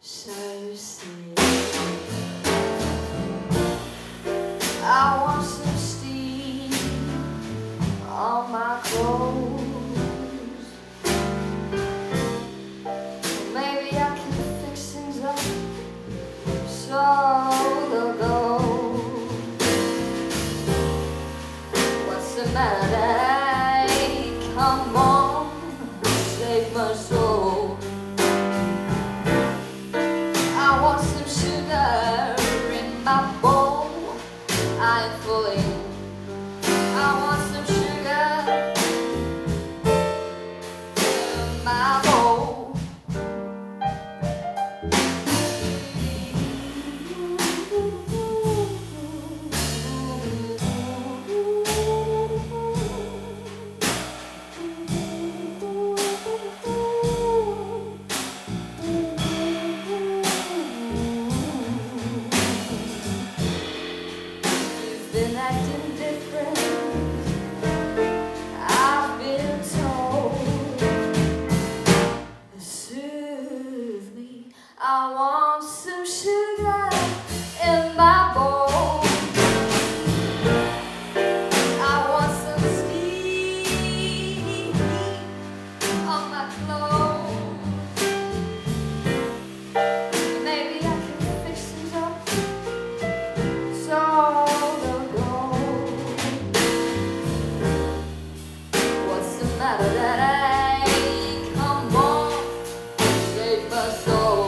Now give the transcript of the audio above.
so sick. I want some steam on my clothes. Maybe I can fix things up so they'll go. What's the matter? Come on, save my soul. I want some sugar in my bowl. I want some steam on my clothes. Maybe I can fix things up so they'll go. What's the matter